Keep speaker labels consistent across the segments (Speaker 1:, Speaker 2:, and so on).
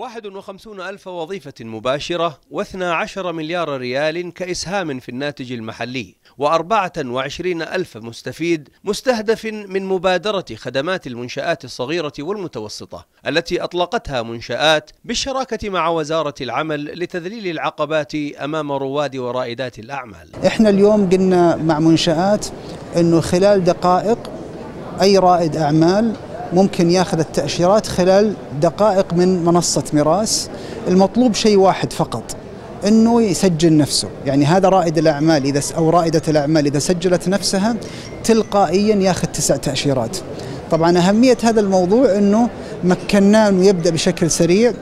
Speaker 1: 51 ألف وظيفة مباشرة و12 مليار ريال كإسهام في الناتج المحلي و24 ألف مستفيد مستهدف من مبادرة خدمات المنشآت الصغيرة والمتوسطة التي أطلقتها منشآت بالشراكة مع وزارة العمل لتذليل العقبات أمام رواد ورائدات الأعمال.
Speaker 2: إحنا اليوم قلنا مع منشآت أنه خلال دقائق أي رائد أعمال ممكن ياخذ التأشيرات خلال دقائق من منصة ميراس. المطلوب شيء واحد فقط إنه يسجل نفسه. يعني هذا رائد الأعمال إذا أو رائدة الأعمال إذا سجلت نفسها تلقائيا ياخذ تسع تأشيرات. طبعا أهمية هذا الموضوع إنه مكناه إنه يبدأ بشكل سريع.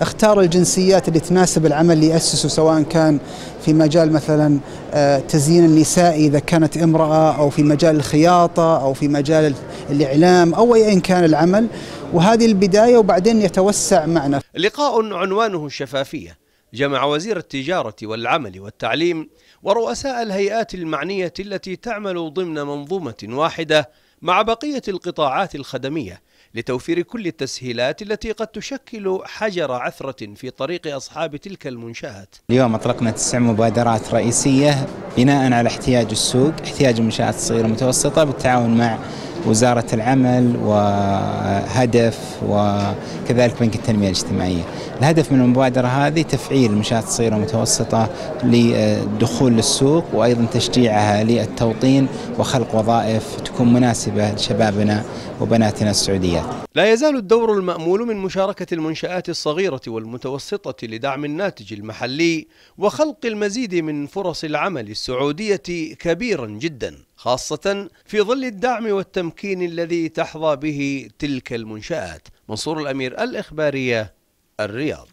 Speaker 2: اختار الجنسيات اللي تناسب العمل اللي يأسسه سواء كان في مجال مثلا آه، تزيين النساء إذا كانت امرأة أو في مجال الخياطة أو في مجال الإعلام أو أيا كان العمل. وهذه البداية وبعدين يتوسع معنا
Speaker 1: لقاء عنوانه الشفافية جمع وزير التجارة والعمل والتعليم ورؤساء الهيئات المعنية التي تعمل ضمن منظومة واحدة مع بقية القطاعات الخدمية لتوفير كل التسهيلات التي قد تشكل حجر عثرة في طريق أصحاب تلك المنشآت.
Speaker 3: اليوم أطلقنا تسع مبادرات رئيسية بناء على احتياج السوق احتياج المنشآت الصغيرة والمتوسطة بالتعاون مع وزارة العمل وهدف وكذلك بنك التنمية الاجتماعية. الهدف من المبادرة هذه تفعيل المنشآت الصغيرة والمتوسطة للدخول للسوق وأيضا تشجيعها للتوطين وخلق وظائف تكون مناسبة لشبابنا وبناتنا السعوديات
Speaker 1: لا يزال الدور المأمول من مشاركة المنشآت الصغيرة والمتوسطة لدعم الناتج المحلي وخلق المزيد من فرص العمل السعودية كبيرا جدا خاصة في ظل الدعم والتمكين الذي تحظى به تلك المنشآت. منصور الأمير الإخبارية الرياض.